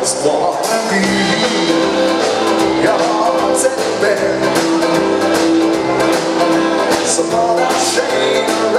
just want to be your. Some other shame.